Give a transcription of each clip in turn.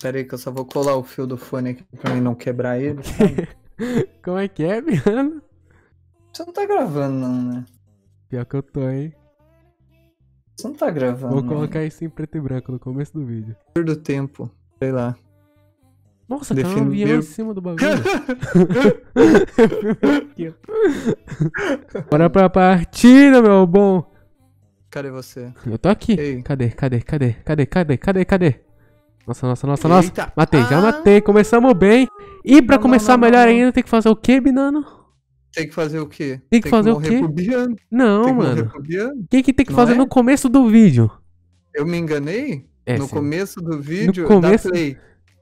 Pera aí que eu só vou colar o fio do fone aqui pra mim não quebrar ele? Como é que é, Biano? Você não tá gravando não, né? Pior que eu tô, hein? Você não tá gravando Vou colocar isso em preto e branco no começo do vídeo. do tempo. Sei lá. Nossa, tá um Defender- avião em cima do bagulho. Bora pra partida, meu bom. Cadê você? Eu tô aqui. Ei. Cadê, cadê, cadê, cadê, cadê, cadê, cadê? Nossa, nossa, nossa, nossa. Eita. Matei, já Ah. matei. Começamos bem. E pra Não, começar não, não, melhor ainda, tem que fazer o quê, Binano? Tem que fazer o quê? Tem que fazer o quê? Não, Tem que mano. O que que tem que fazer é? no começo do vídeo? Eu me enganei? É, no sim. começo do vídeo, começo- dá play.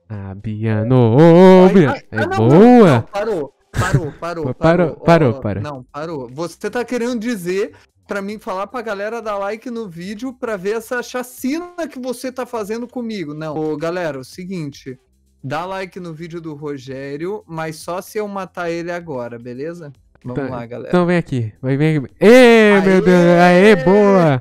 Ah, Biano. Ô, ô, Ai, Biano. É ah, boa. não, parou, parou, parou, Parou, parou, Ó, parou. Não, parou. Você tá querendo dizer pra mim falar pra galera dar like no vídeo pra ver essa chacina que você tá fazendo comigo. Não, Ô, galera, o seguinte, dá like no vídeo do Rogério, mas só se eu matar ele agora, beleza? Vamos Tá, lá, galera. Então vem aqui. Vai, vem aqui. Ê, meu Deus. Aê, boa.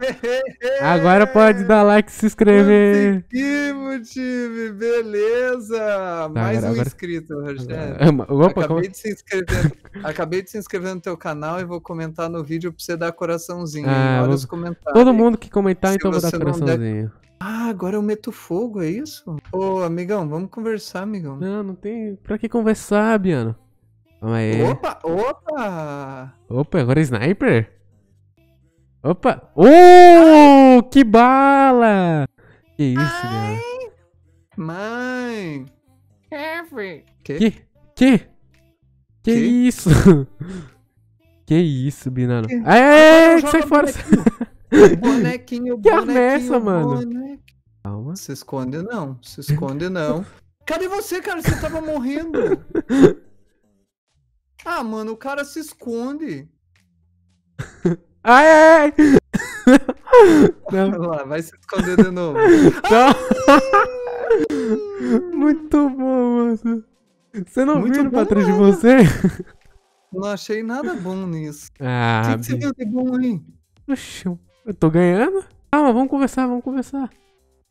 Agora pode dar like e se inscrever. Conseguimos, time, beleza! Mais agora- um agora- inscrito, Rogério. Opa, como... acabei, de se inscrever, acabei de se inscrever no teu canal e vou comentar no vídeo pra você dar coraçãozinho. Ah, Olha vou- os comentários. Todo mundo que comentar, Se então vou dar não der- coraçãozinho. Ah, agora eu meto fogo, é isso? Ô, amigão, vamos conversar, amigão. Não, não tem pra que conversar, Biano. Calma aí. Opa, opa! Opa, agora é sniper? Opa! Oh, que bala! Que isso, Biano? Mãe! Que? Que? Que? Que Que? isso? Que isso, Binano? Que? É, sai fora. Bonequinho, Que arma bonequinho, é essa, mano? bonequinho. Calma. Se esconde não, se esconde não. Cadê você, cara? Você tava morrendo. Ah, mano, o cara se esconde. Ai, ai. Não, Vai lá, vai se esconder de novo. não. Muito bom, moço. Você não Muito viu trás de nada. você? Não achei nada bom nisso. O Ah, que, que você viu de bom aí? Oxe, eu tô ganhando? Calma, vamos conversar, vamos conversar.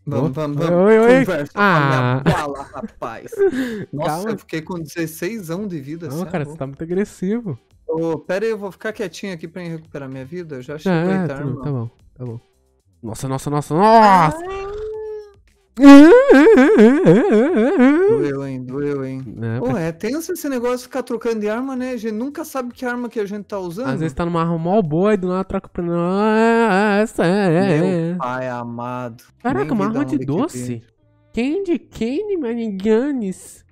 Vamos, vamos, vamos. oi, oi. Conversa Ah. com a minha bala, rapaz. Nossa, Calma. eu fiquei com 16 anos de vida. Não, é cara, você tá muito agressivo. Ô, pera aí, eu vou ficar quietinho aqui pra recuperar minha vida. Eu já achei Ah, pleitar, tudo, irmão. tá bom, tá bom. Nossa, nossa, nossa, nossa! Doeu, hein? Doeu, hein? É, Pô, é tenso esse negócio de ficar trocando de arma, né? A gente nunca sabe que arma que a gente tá usando. Às vezes tá numa arma mó boa e do nada troca pra. Ah, essa é. é. Meu pai amado. Caraca, Nem uma arma de doce. Candy, Candy, Maniganes.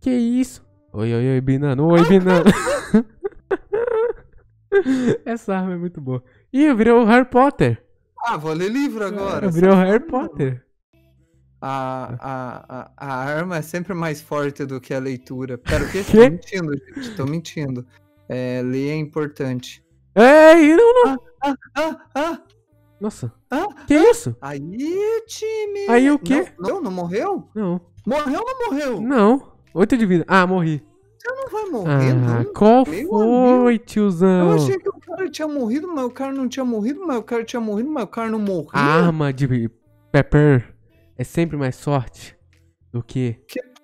Que isso? Oi, oi, oi, Binano. Oi, Binano. Essa arma é muito boa. Ih, eu virei o Harry Potter. Ah, vou ler livro agora. Eu virei o Harry. Potter. A, a, a, arma é sempre mais forte do que a leitura. Pera, o quê? Tô mentindo, gente. Tô mentindo. É, ler é importante. Ei, não, não. Ah, ah! Nossa. Ah, Que isso? Aí, time! Aí o quê? Não, não, não morreu? Não. Morreu ou não morreu? Não. Oito de vida. Ah, morri. Você não vai morrer, Ah, não. qual Meu foi, Eu tiozão? achei que o cara tinha morrido, mas o cara não tinha morrido, mas o cara tinha morrido, mas o cara não morreu. Arma de Pepper é sempre mais forte do que.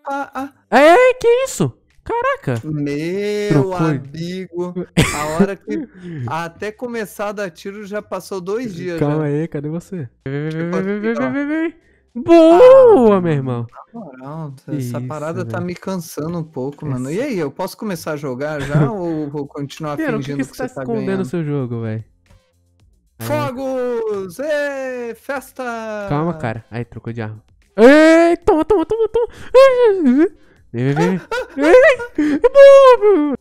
Ah, ah. É, que isso? Caraca! Meu Trocou. amigo, a hora que até começar a dar tiro já passou dois dias. Calma já. aí, cadê você? Vem, vem, vem, vem, vem, vem, ó. vem, vem. Boa, meu irmão. Na moral, Que essa isso, parada tá me cansando um pouco, mano. Esse- E aí, eu posso começar a jogar já ou vou continuar Pera, o que, fingindo que que, você tá você tá escondendo no seu jogo, velho? Fogos! Ê, festa! Calma, cara. Aí, trocou de arma. Ei, toma, toma, toma, toma. Vem, vem, vem.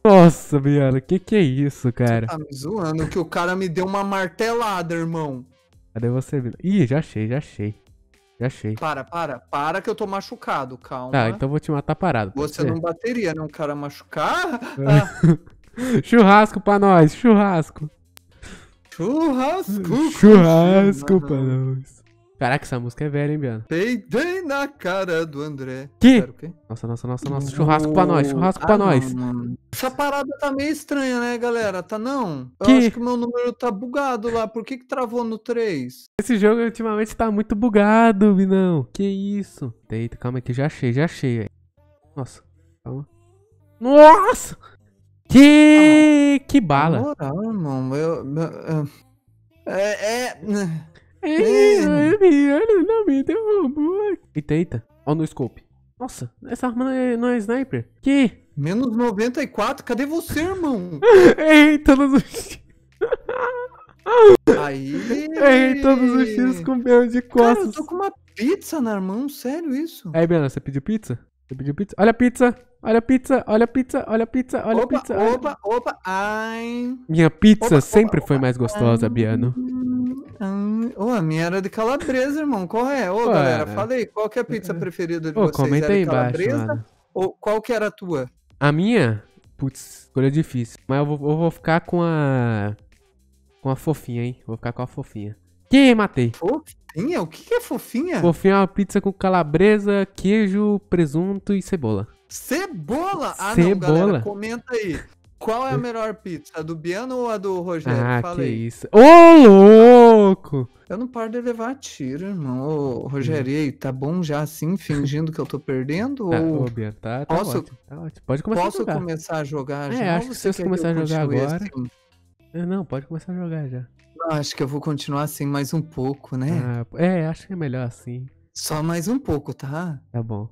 Nossa, Biana, que que é isso, cara? Tá me zoando que o cara me deu uma martelada, irmão. Cadê você, Biana? Ih, já achei, já achei. Já achei. Para, para, para que eu tô machucado, calma. Tá, então vou te matar parado. Você ser? não bateria, né? Um cara machucar? Ah, Churrasco pra nós, churrasco. Churrasco! Churrasco pra nós. Caraca, essa música é velha, hein, Biano? Peidei na cara do André. Que? Pera, o quê? Nossa, nossa, nossa, nossa. Churrasco pra nós, churrasco pra Ah, não, nós. mano. Essa parada tá meio estranha, né, galera? Tá não? Eu Que? acho que o meu número tá bugado lá. Por que que travou no 3? Esse jogo ultimamente tá muito bugado, Binão. Que isso? Eita, calma aí que já achei, já achei, velho. Nossa, calma. Nossa! Que... Que Na bala. moral, irmão. Eu, eu- é, é... Ei, ele não me derrubou. Eita, eita. Ó no scope. Nossa, essa arma não é, não é sniper. Que? Menos 94? Cadê você, irmão? Errei todos os... Aí... Errei todos os tiros com meio de Cara, eu costas. tô com uma pizza na mão. Sério isso? Aí, Biana, você pediu pizza? Você pediu pizza? Olha a pizza! Olha a pizza! Olha a pizza! Olha a pizza! Olha a opa, pizza! olha- opa, opa. Ai... Minha pizza Opa, opa, sempre foi mais gostosa, Biano. Hum, hum. Ô, a minha era de calabresa, irmão. Qual é? Ô, galera, fala aí. Qual que é a pizza preferida de vocês? comenta aí embaixo, mano. Ou qual que era a tua? A minha? Putz, escolha difícil. Mas eu vou, eu vou ficar com a. Com a fofinha, hein? Vou ficar com a fofinha. Que matei. Fofinha? O que que é fofinha? Fofinha é uma pizza com calabresa, queijo, presunto e cebola. Cebola! Ah, não, Cebola? galera, comenta aí. Qual é a melhor pizza? A do Biano ou a do Rogério? ah, Fala que isso. Ô, louco! Eu não paro de levar tiro, irmão. Ô, Rogério, aí, tá bom já assim, fingindo que eu tô perdendo? Tá, ou ô, Biano, tá, tá Posso- ótimo, tá ótimo. Pode começar a posso jogar. começar a jogar É, já? acho ou que se você começar a jogar agora- assim? É, Não, pode começar a jogar já. Não, acho que eu vou continuar assim mais um pouco, né? Ah, é, acho que é melhor assim. Só mais um pouco, tá? Tá bom.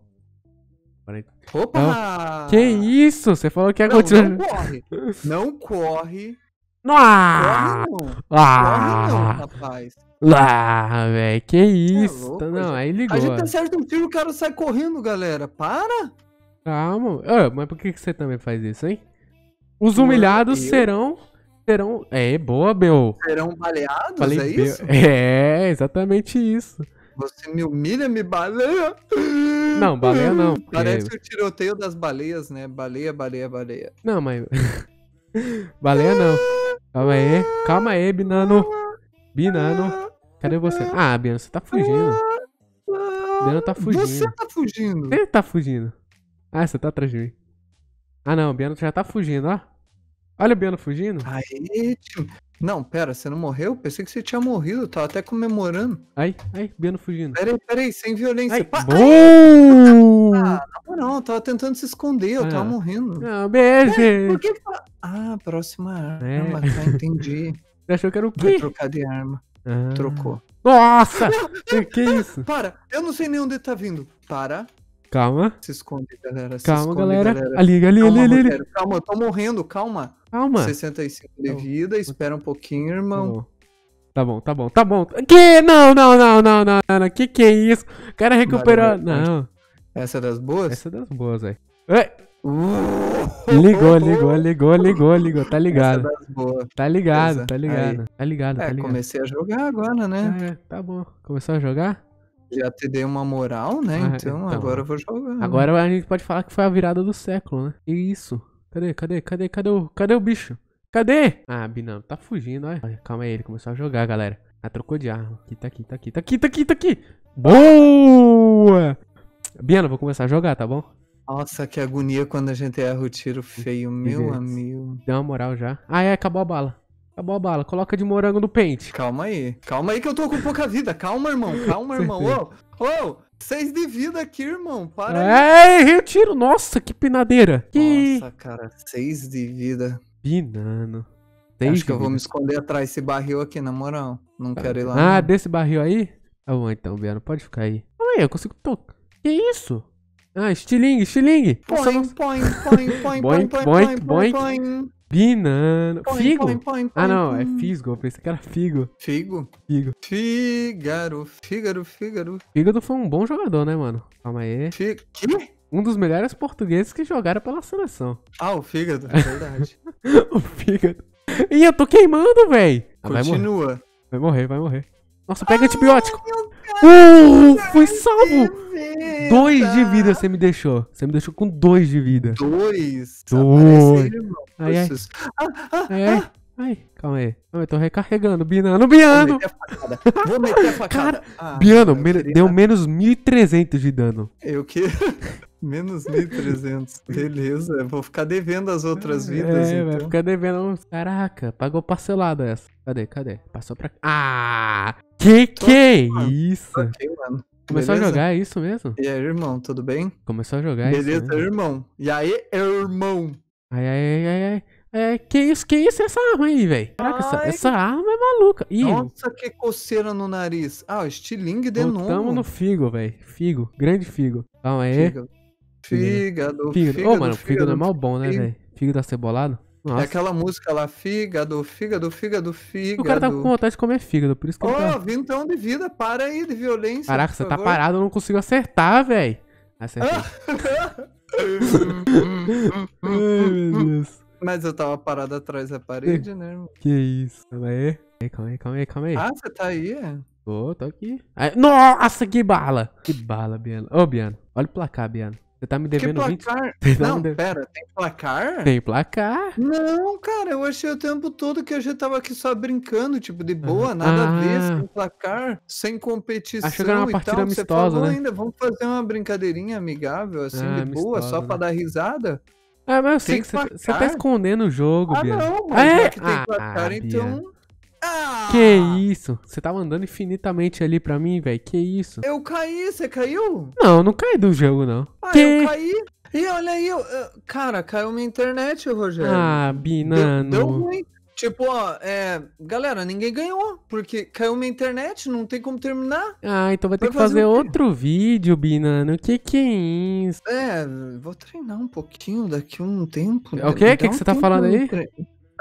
Opa! Que isso? Você falou que ia Não, continuar. não corre. Não corre. Ah! Corre não. Ah! Corre não, rapaz. Ah, velho, que isso? louco, Tá- não, gente. aí ligou. A gente acerta um tiro, o cara sai correndo, galera. Para! Calma. Ah, mas por que, que você também faz isso, hein? Os Mano, humilhados eu- serão. Serão. É, boa, meu. Serão baleados, Falei é isso? É, exatamente isso. Você me humilha, me baleia? Não, baleia não. porque- Parece o tiroteio das baleias, né? Baleia, baleia, baleia. Não, mas. baleia não. Calma aí. Calma aí, Binano. Binano. Cadê você? Ah, Binano, você tá fugindo. Biano tá fugindo. Você tá fugindo. Você tá fugindo. Ah, você tá atrás de mim. Ah, não, o Biano já tá fugindo, ó. Olha o Biano fugindo. Aê, tio. Não, pera, você não morreu? Pensei que você tinha morrido, tava até comemorando. Aí, aí, Biano fugindo. Peraí, peraí, sem violência. Ai, Pa- boa! Não, não, eu tava tentando se esconder, eu Ah. tava morrendo. Não, beijo! Por que Ah, próxima É. arma, tá, entendi. Você achou que era o Vai quê? trocar de arma. Ah. Trocou. Nossa! Que- isso? Para, eu não sei nem onde tá vindo. Para, Calma, se esconde, galera. Se calma, esconde, galera. Ali, ali, ali, Calma, ali, ali. Rogério, calma, eu tô morrendo, calma. Calma. 65 de Tá vida, espera um pouquinho, Tá irmão. Tá bom, tá bom, tá bom. Que? Não, não, não, não, não, não. Que que é isso? O cara recuperou. Não, Essa é das boas? essa é das boas, velho. É! Ligou, ligou, ligou, ligou, ligou. Tá é ligado. das boas. Tá ligado, tá ligado. Tá ligado, tá É, comecei a jogar agora, né? É, tá bom. Começou a jogar? Já te dei uma moral, né? Ah, então, então. agora eu vou jogar. Agora a gente pode falar que foi a virada do século, né? Que isso? Cadê, cadê, cadê, cadê o, cadê o bicho? Cadê? Ah, Binão, tá fugindo, olha. Calma aí, ele começou a jogar, galera. Ah, trocou de arma. Aqui, tá aqui, tá aqui, tá aqui, tá aqui, tá aqui. Boa! Biano, vou começar a jogar, tá bom? Nossa, que agonia quando a gente erra o tiro feio, meu amigo. Deu uma moral já. Ah, é, acabou a bala. Acabou a bala. Coloca de morango no pente. Calma aí. Calma aí que eu tô com pouca vida. Calma, irmão. Calma, irmão. Ô, ô, seis de vida aqui, irmão. Para aí. É, errei o tiro. Nossa, que pinadeira. Que Nossa, cara, seis de vida. pinano. Acho que eu vou me esconder atrás desse barril aqui, na moral. Não quero ir lá. Ah, não. desse barril aí? Tá bom então, Biano, pode ficar aí. Calma aí, eu consigo tocar. Que isso? Ah, estilingue, estilingue. Põe, põe, põe, põe, põe, põe, põe, põe, Binano. põe, Figo? põe, põe, Ah, põe, não, é fisgo. Eu pensei que era figo. Figo. Figo. Fígaro, Fígaro, Fígaro. Fígado foi um bom jogador, né, mano? Calma aí. Fi... Que? Um dos melhores portugueses que jogaram pela seleção. Ah, o fígado, é verdade. o fígado. Ih, eu tô queimando, véi. Ah, vai morrer, Continua. vai morrer, vai morrer. Nossa, pega antibiótico. Uh, fui salvo. Dois de vida você me deixou. Você me deixou com dois de vida. Dois. Dois. Aí, Nossa. Ah, ah, ai, ai, ah. Ai, calma aí. Calma aí, tô recarregando. Binano, Vou Biano! meter a facada. Vou meter a facada. Ah, Biano, men- queria- deu menos 1.300 de dano. Eu que. Menos 1.300. Beleza, eu vou ficar devendo as outras vidas. é, vai então. ficar devendo uns. Caraca, pagou parcelado essa. Cadê, cadê? Passou pra. Ah! Que que é isso? Ok, mano. Começou Beleza? a jogar, é isso mesmo? E aí, irmão, tudo bem? Começou a jogar, é isso Beleza, mesmo? irmão. E aí, irmão? Ai, ai, ai, ai, ai. É, que isso, que isso essa arma aí, velho? Caraca, essa, essa arma é maluca. Ih, Nossa, que coceira no nariz. Ah, estilingue de novo. no figo, velho. Figo, grande figo. Calma aí. Fígado. Fígado, Fígado. fígado, Ô, mano, fígado é mal bom, né, fígado. velho? Fígado acebolado. É Nossa. aquela música lá, fígado, fígado, fígado, fígado. O cara tá com vontade de comer fígado, por isso que Ó, ele tá... vintão de vida, para aí de violência. Caraca, você tá favor. parado, eu não consigo acertar, velho. Acertei. Ai, meu Deus. Mas eu tava parado atrás da parede, né, irmão? Que isso? Calma aí. Calma aí, calma aí, calma aí. Ah, você tá aí, é? Tô, tô aqui. Ai, nossa, que bala! Que bala, Biano. Ô, Biano, olha o placar, Biano. Você tá me Que devendo 20? placar? Você tá me Não, devendo- pera, tem placar? Tem placar. Não, cara, eu achei o tempo todo que a gente tava aqui só brincando, tipo, de boa, Aham. nada a ver, Ah. sem placar, sem competição Achou que era uma e partida tal. Você amistosa, falou né? ainda, vamos fazer uma brincadeirinha amigável, assim, Ah, de boa, só amistosa, pra né? dar risada. Ah, mas eu sei Tem que você, tá escondendo o jogo, Ah, Biano. não, mas Ah, é? que tem Ah, placar, então... Ah! Que isso? Você tava andando infinitamente ali pra mim, velho. Que isso? Eu caí, você caiu? Não, não caí do jogo, não. Ah, que? eu caí. E olha aí, eu, cara, caiu minha internet, Rogério. Ah, Deu, Binano. deu ruim. Tipo, ó, é, galera, ninguém ganhou, porque caiu minha internet, não tem como terminar. Ah, então vai ter Vai que fazer fazer o outro vídeo, Binano. Que que é isso? É, vou treinar um pouquinho daqui a um tempo. É o quê? Dá Que que um você tá falando aí? tre-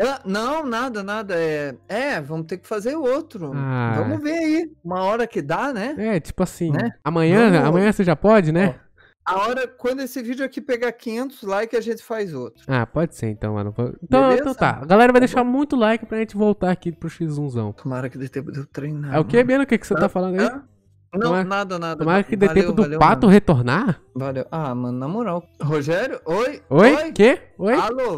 Ah, não, nada, nada. É, é, vamos ter que fazer outro. Ah. Vamos ver aí. Uma hora que dá, né? É, tipo assim, Né? amanhã, Vamos- amanhã você já pode, né? A hora, quando esse vídeo aqui pegar 500 likes, a gente faz outro. Ah, pode ser então, mano. Então, então tá. A galera vai deixar muito like pra gente voltar aqui pro X1zão. Tomara que dê tempo de eu treinar. É o que, Bino? O que, que você tá falando aí? Não, Tomara- nada, nada. Tomara que dê Valeu, tempo do valeu, pato mano. retornar? Valeu. Ah, mano, na moral. Rogério? Oi? Oi? Que? Oi? Alô?